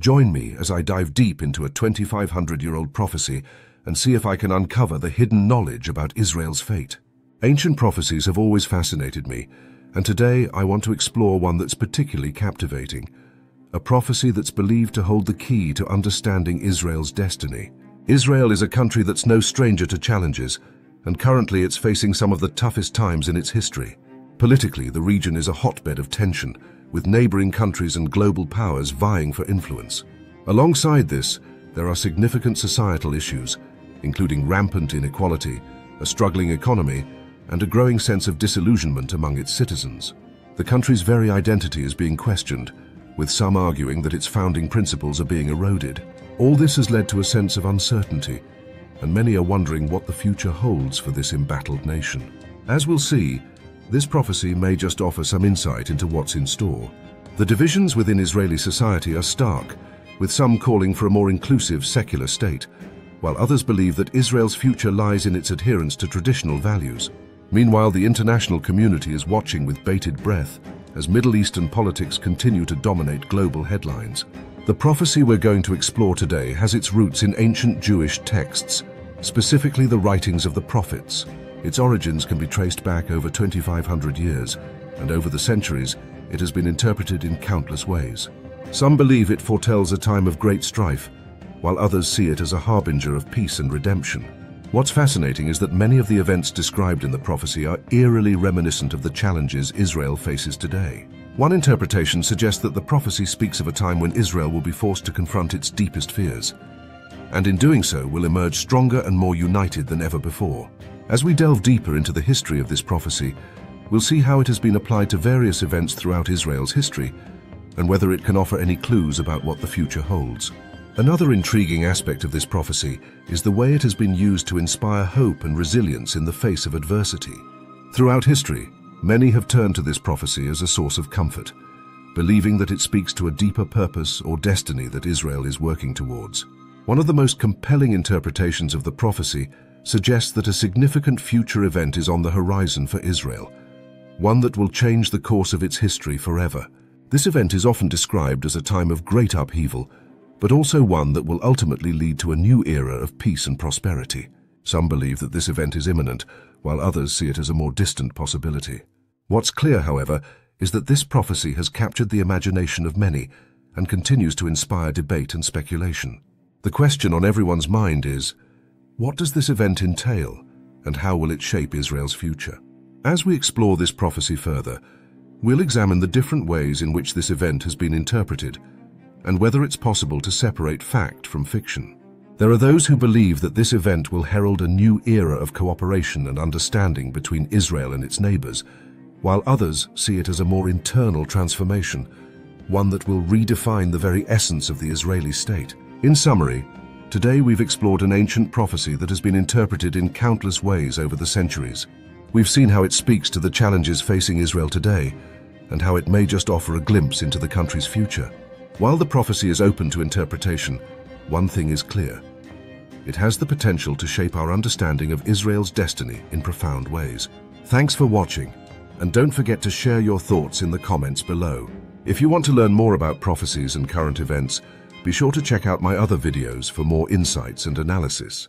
Join me as I dive deep into a 2,500-year-old prophecy and see if I can uncover the hidden knowledge about Israel's fate. Ancient prophecies have always fascinated me, and today I want to explore one that's particularly captivating, a prophecy that's believed to hold the key to understanding Israel's destiny. Israel is a country that's no stranger to challenges, and currently it's facing some of the toughest times in its history. Politically, the region is a hotbed of tension, with neighboring countries and global powers vying for influence. Alongside this, there are significant societal issues, including rampant inequality, a struggling economy, and a growing sense of disillusionment among its citizens. The country's very identity is being questioned, with some arguing that its founding principles are being eroded. All this has led to a sense of uncertainty, and many are wondering what the future holds for this embattled nation. As we'll see, this prophecy may just offer some insight into what's in store. The divisions within Israeli society are stark, with some calling for a more inclusive secular state, while others believe that Israel's future lies in its adherence to traditional values. Meanwhile, the international community is watching with bated breath as Middle Eastern politics continue to dominate global headlines. The prophecy we're going to explore today has its roots in ancient Jewish texts, specifically the writings of the prophets. Its origins can be traced back over 2,500 years, and over the centuries, it has been interpreted in countless ways. Some believe it foretells a time of great strife, while others see it as a harbinger of peace and redemption. What's fascinating is that many of the events described in the prophecy are eerily reminiscent of the challenges Israel faces today. One interpretation suggests that the prophecy speaks of a time when Israel will be forced to confront its deepest fears, and in doing so will emerge stronger and more united than ever before. As we delve deeper into the history of this prophecy, we'll see how it has been applied to various events throughout Israel's history, and whether it can offer any clues about what the future holds. Another intriguing aspect of this prophecy is the way it has been used to inspire hope and resilience in the face of adversity. Throughout history, many have turned to this prophecy as a source of comfort, believing that it speaks to a deeper purpose or destiny that Israel is working towards. One of the most compelling interpretations of the prophecy suggests that a significant future event is on the horizon for Israel, one that will change the course of its history forever. This event is often described as a time of great upheaval but also one that will ultimately lead to a new era of peace and prosperity. Some believe that this event is imminent, while others see it as a more distant possibility. What's clear, however, is that this prophecy has captured the imagination of many and continues to inspire debate and speculation. The question on everyone's mind is, what does this event entail, and how will it shape Israel's future? As we explore this prophecy further, we'll examine the different ways in which this event has been interpreted and whether it's possible to separate fact from fiction. There are those who believe that this event will herald a new era of cooperation and understanding between Israel and its neighbors, while others see it as a more internal transformation, one that will redefine the very essence of the Israeli state. In summary, today we've explored an ancient prophecy that has been interpreted in countless ways over the centuries. We've seen how it speaks to the challenges facing Israel today, and how it may just offer a glimpse into the country's future. While the prophecy is open to interpretation, one thing is clear. It has the potential to shape our understanding of Israel's destiny in profound ways. Thanks for watching, and don't forget to share your thoughts in the comments below. If you want to learn more about prophecies and current events, be sure to check out my other videos for more insights and analysis.